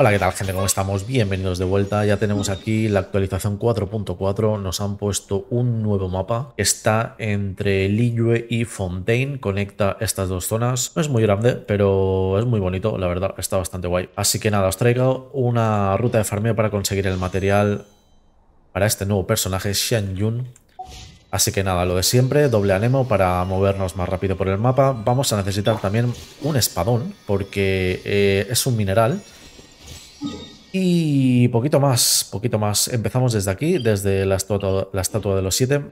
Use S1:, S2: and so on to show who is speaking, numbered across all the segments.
S1: Hola, ¿qué tal gente? ¿Cómo estamos? Bienvenidos de vuelta. Ya tenemos aquí la actualización 4.4. Nos han puesto un nuevo mapa. Está entre Liyue y Fontaine. Conecta estas dos zonas. No es muy grande, pero es muy bonito, la verdad. Está bastante guay. Así que nada, os traigo una ruta de farmeo para conseguir el material para este nuevo personaje, Xian Yun. Así que nada, lo de siempre, doble anemo para movernos más rápido por el mapa. Vamos a necesitar también un espadón, porque eh, es un mineral y poquito más, poquito más. Empezamos desde aquí, desde la estatua, la de los siete.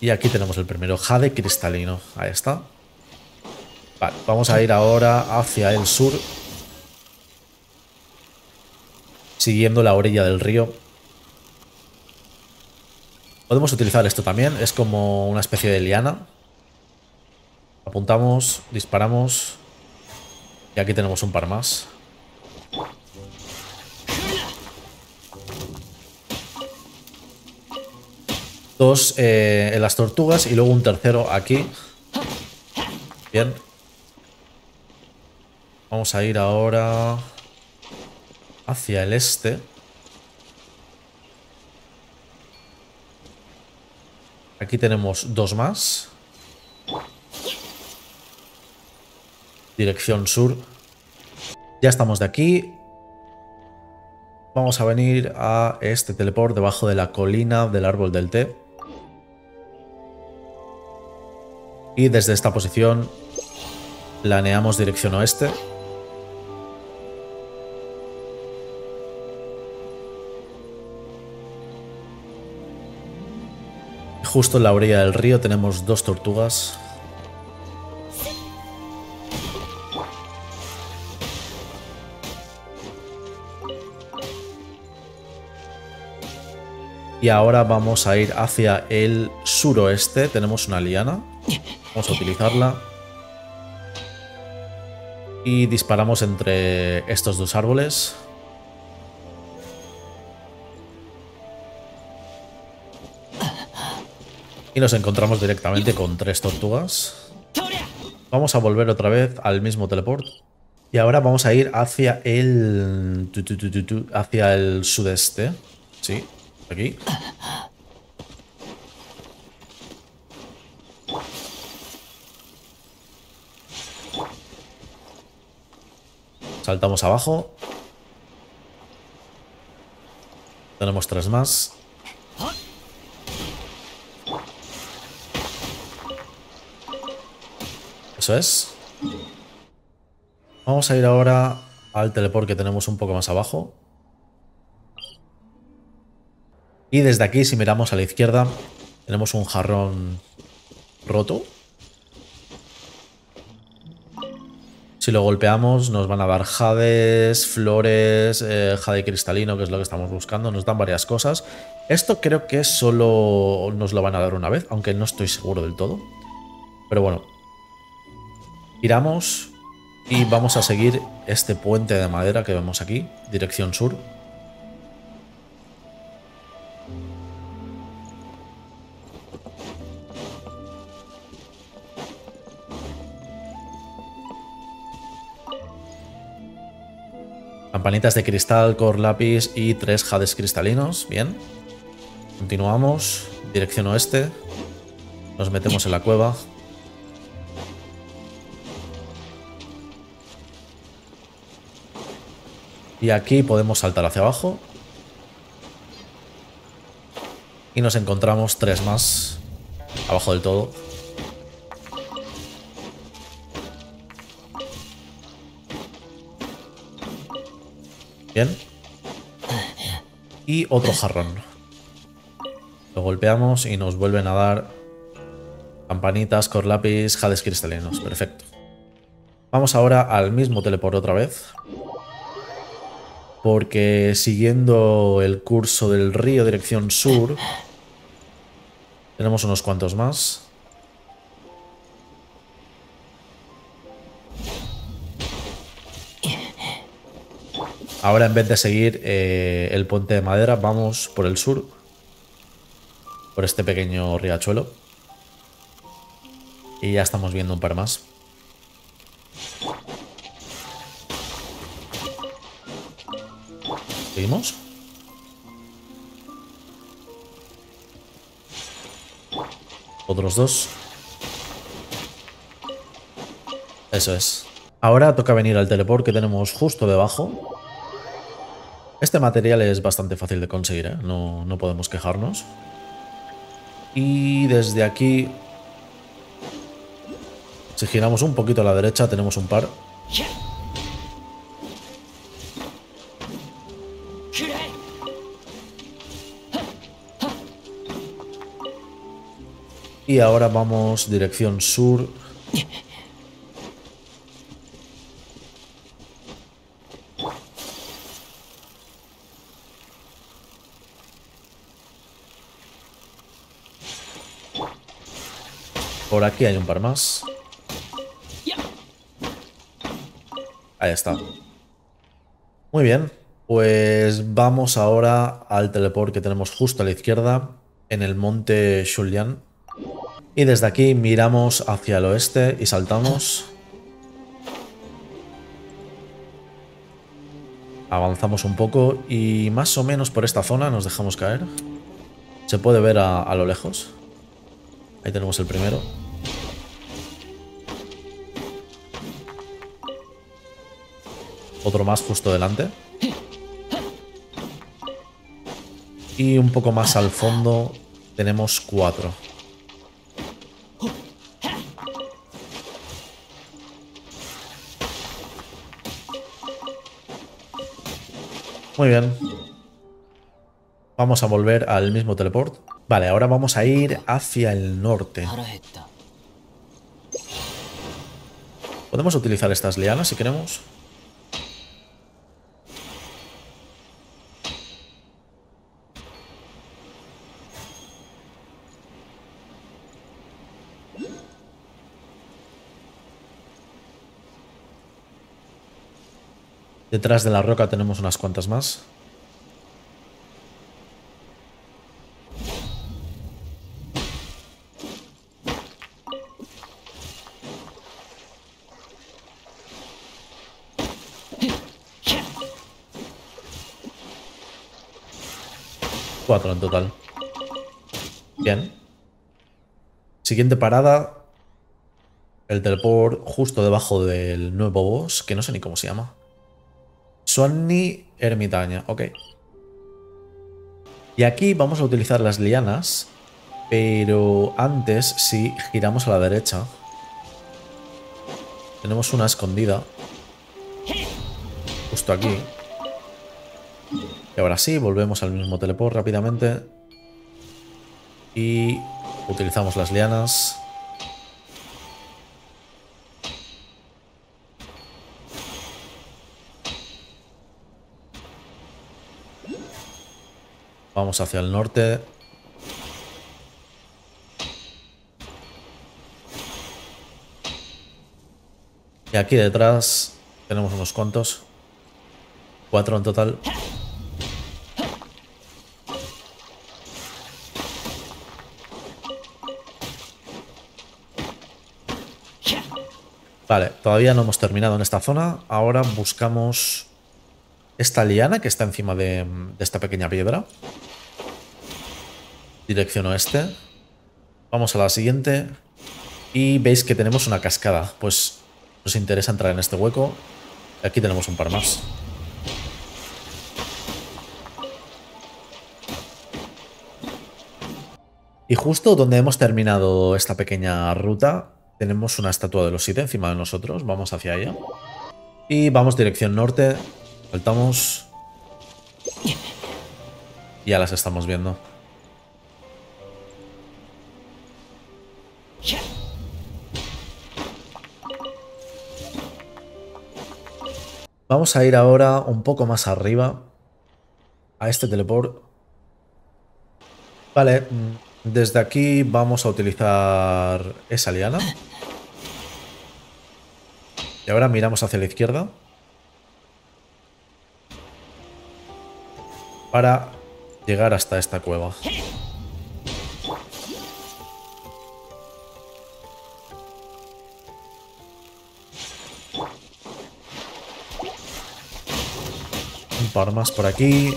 S1: Y aquí tenemos el primero, jade cristalino. Ahí está. Vale, vamos a ir ahora hacia el sur. Siguiendo la orilla del río. Podemos utilizar esto también, es como una especie de liana. Apuntamos, disparamos. Y aquí tenemos un par más. Dos eh, en las tortugas y luego un tercero aquí. Bien. Vamos a ir ahora hacia el este. Aquí tenemos dos más. Dirección sur. Ya estamos de aquí. Vamos a venir a este teleport debajo de la colina del árbol del té. Y desde esta posición planeamos dirección oeste. Justo en la orilla del río tenemos dos tortugas. Y ahora vamos a ir hacia el suroeste. Tenemos una liana. Vamos a utilizarla. Y disparamos entre estos dos árboles. Y nos encontramos directamente con tres tortugas. Vamos a volver otra vez al mismo teleport. Y ahora vamos a ir hacia el... hacia el sudeste. Sí, aquí. Saltamos abajo. Tenemos tres más. Eso es. Vamos a ir ahora al teleport que tenemos un poco más abajo. Y desde aquí, si miramos a la izquierda, tenemos un jarrón roto. Si lo golpeamos, nos van a dar jades, flores, eh, jade cristalino, que es lo que estamos buscando. Nos dan varias cosas. Esto creo que solo nos lo van a dar una vez, aunque no estoy seguro del todo. Pero bueno, Giramos y vamos a seguir este puente de madera que vemos aquí, dirección sur. Campanitas de cristal, core lápiz y tres jades cristalinos. Bien. Continuamos. Dirección oeste. Nos metemos en la cueva. Y aquí podemos saltar hacia abajo. Y nos encontramos tres más abajo del todo. Bien. Y otro jarrón. Lo golpeamos y nos vuelven a dar campanitas, corlapis, jades cristalinos. Perfecto. Vamos ahora al mismo teleport otra vez porque siguiendo el curso del río dirección sur, tenemos unos cuantos más. Ahora en vez de seguir eh, el puente de madera, vamos por el sur. por este pequeño riachuelo. Y ya estamos viendo un par más. ¿Seguimos? Otros dos. Eso es. Ahora toca venir al teleport que tenemos justo debajo. Este material es bastante fácil de conseguir, ¿eh? no, no podemos quejarnos. Y desde aquí, si giramos un poquito a la derecha, tenemos un par. Y ahora vamos dirección sur. Por aquí hay un par más. Ahí está. Muy bien. Pues vamos ahora al teleport que tenemos justo a la izquierda, en el monte Shulian. Y desde aquí miramos hacia el oeste y saltamos. Avanzamos un poco y más o menos por esta zona nos dejamos caer. Se puede ver a, lo lejos. Ahí tenemos el primero. Otro más justo delante. Y un poco más al fondo tenemos cuatro. Muy bien. Vamos a volver al mismo teleport. Vale, ahora vamos a ir hacia el norte. Podemos utilizar estas lianas si queremos. Detrás de la roca tenemos unas cuantas más. Cuatro en total. Bien. Siguiente parada. El teleport justo debajo del nuevo boss, que no sé ni cómo se llama. Swanny ermitaña, ok. Y aquí vamos a utilizar las lianas, pero antes, si giramos a la derecha, tenemos una escondida, justo aquí. Y ahora sí, volvemos al mismo teleport rápidamente. Y utilizamos las lianas. Vamos hacia el norte. Y aquí detrás tenemos unos cuantos. Cuatro en total. Vale, todavía no hemos terminado en esta zona. Ahora buscamos esta liana que está encima de, de esta pequeña piedra. Dirección oeste. Vamos a la siguiente. Y veis que tenemos una cascada. Pues nos interesa entrar en este hueco. Aquí tenemos un par más. Y justo donde hemos terminado esta pequeña ruta, tenemos una estatua de los siete encima de nosotros. Vamos hacia ella. Y vamos dirección norte. Saltamos. Ya las estamos viendo. Vamos a ir ahora un poco más arriba a este teleport. Vale, mm, desde aquí vamos a utilizar esa liana. Y ahora miramos hacia la izquierda. Para llegar hasta esta cueva. Par más por aquí.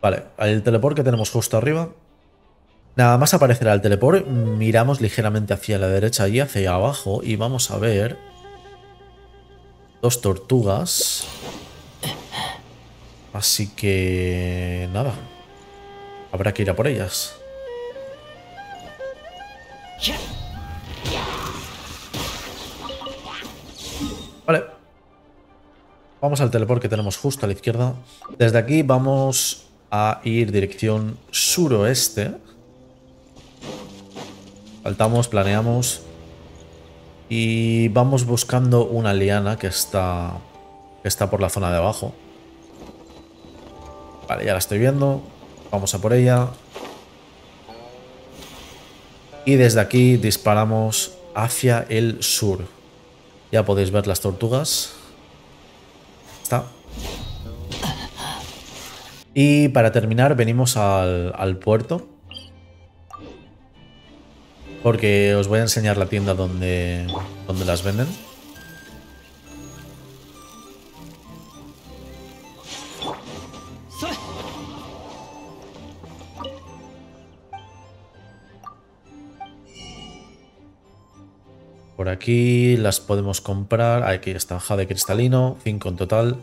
S1: Vale, el teleport que tenemos justo arriba. Nada más aparecerá el teleport, miramos ligeramente hacia la derecha y hacia abajo y vamos a ver dos tortugas. Así que nada, habrá que ir a por ellas. Vamos al teleport que tenemos justo a la izquierda. Desde aquí vamos a ir dirección suroeste. Saltamos, planeamos. Y vamos buscando una liana que está, que está por la zona de abajo. Vale, ya la estoy viendo. Vamos a por ella. Y desde aquí disparamos hacia el sur. Ya podéis ver las tortugas. Y para terminar venimos al, al puerto. Porque os voy a enseñar la tienda donde, donde las venden. Aquí las podemos comprar. Aquí está, jade cristalino, 5 en total.